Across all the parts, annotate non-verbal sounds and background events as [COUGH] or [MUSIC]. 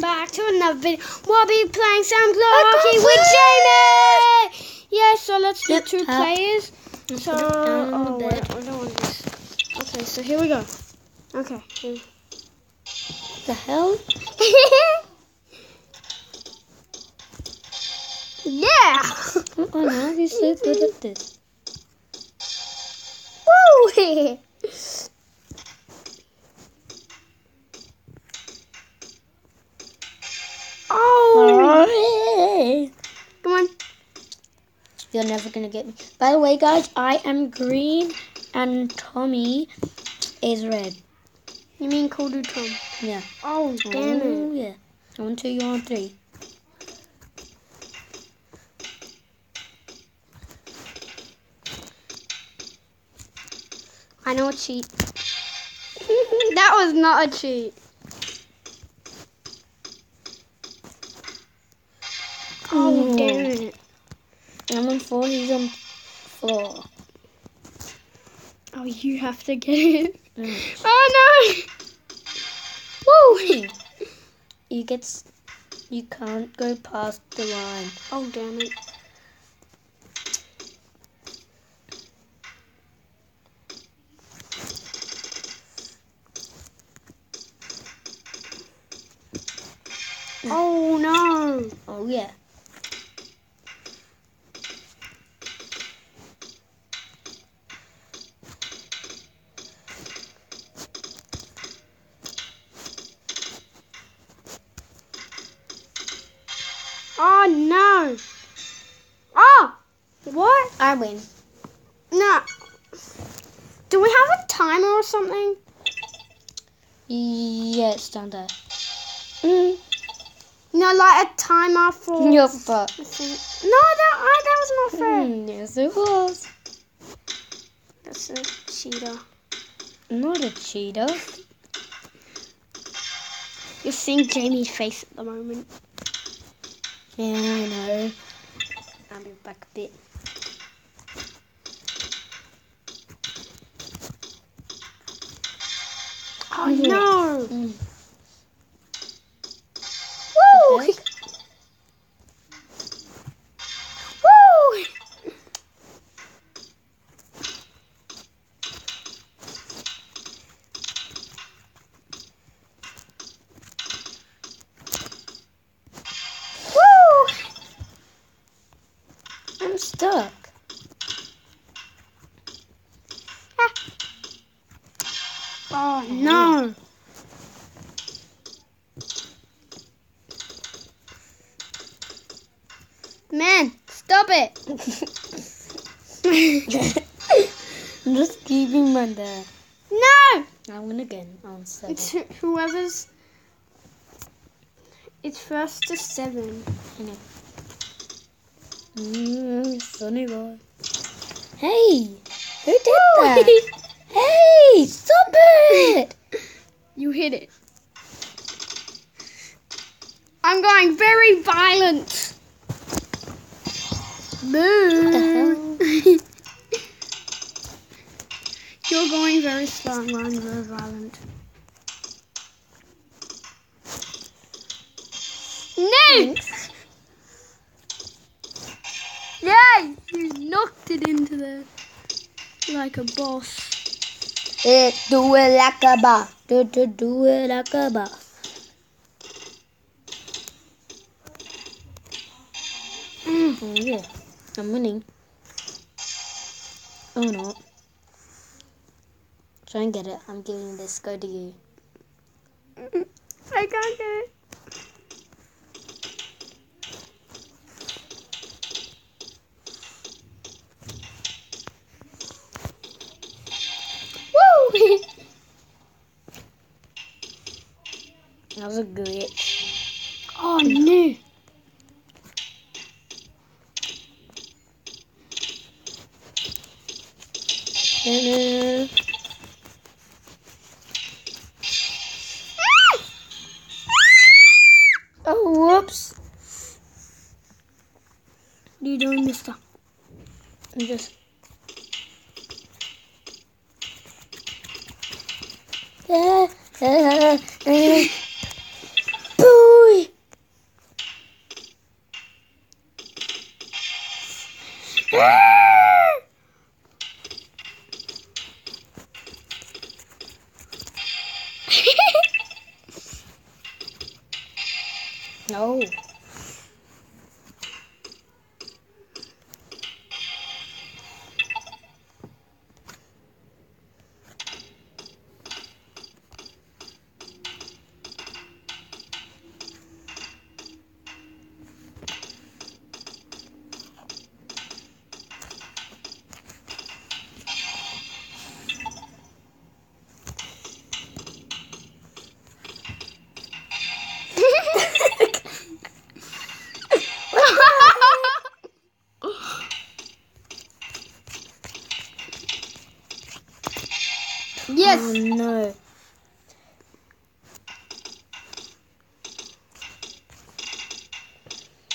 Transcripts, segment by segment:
welcome back to another video. We'll be playing some Glowhockey with Jamie! Yeah, so let's do two uh, players. So, put it down on the oh, wait. I don't want this. Okay, so here we go. Okay. here- The hell? [LAUGHS] yeah! Oh, now he's so good at this. [LAUGHS] Woo! [LAUGHS] You're never gonna get me. By the way, guys, I am green and Tommy is red. You mean CoolDude Tom? Yeah. Oh, damn Oh, it. yeah. One, two, you're on three. I know a cheat. [LAUGHS] that was not a cheat. I'm on four, he's on four. Oh, you have to get it. Mm. Oh, no. Woo! [LAUGHS] You get, you can't go past the line. Oh, damn it. Oh, no. Oh yeah. I win. No. Do we have a timer or something? Yeah, it's down there. Mm. No, like a timer for. Your butt. No, that I, that was my friend. Mm, yes, it was. That's a cheater. Not a cheater. You're seeing Jamie's face at the moment. Yeah, I know. I'll be back a bit. Oh no! Mm. Woo! Woo! Woo! I'm stuck. Man, stop it! I'm just keeping my there. no! I win again on seven. It's who- whoever's. It's first to seven. I know. Mm, sunny boy. Hey! Who did that? [LAUGHS] hey! Stop it! [LAUGHS] You hit it. I'm going very violent. Boo. [LAUGHS] You're going very slow. I'm going very violent. No! Yay! You knocked it into the... like a boss. It do it like a boss. Do do do it like a boss. Mm. Oh yeah, I'm winning. Oh no. Try and get it. I'm giving this go to you. I can't get it. Woo! [LAUGHS] That was a glitch. oh no! Ta-da. Oh whoops! What are you doing, mister? I'm just. Ah. [LAUGHS] [LAUGHS] No.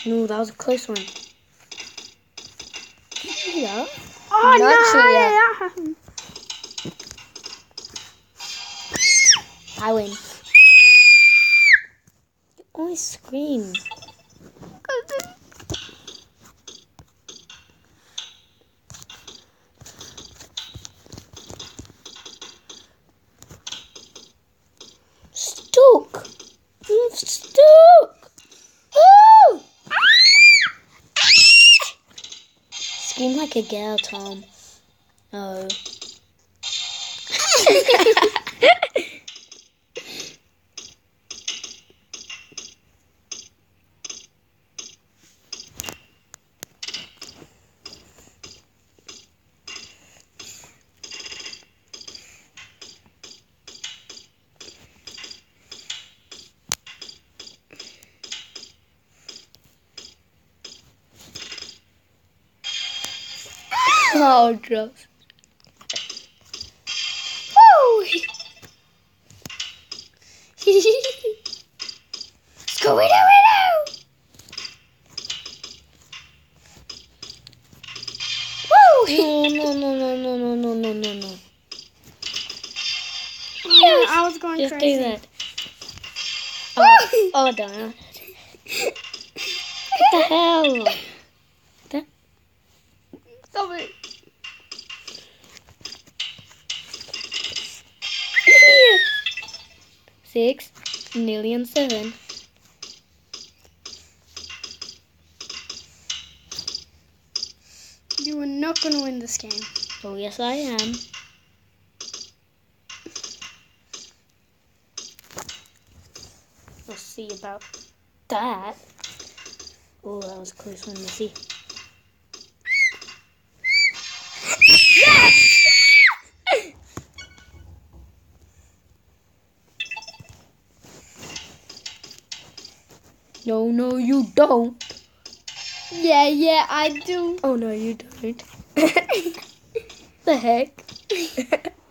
No, that was a close one. Yeah. Oh No, no! actually, yeah. that happened. I win. You always scream. Stuck. I'm stuck. Woo! Scream like a girl, Tom. Oh. [LAUGHS] [LAUGHS] Oh, drops. Woo! [LAUGHS] Scooby Doo Woo! No, no, no, no, no, no, no, no, no. Yeah, I was going Just crazy. do that. Oh, oh darn. What the hell? That, Stop it. Six, nearly on seven. You are not going to win this game. Oh, yes, I am. We'll see about that. Oh, that was a close one to No, no, you don't. Yeah, yeah, I do. Oh, no, you don't. [LAUGHS] the heck? [LAUGHS]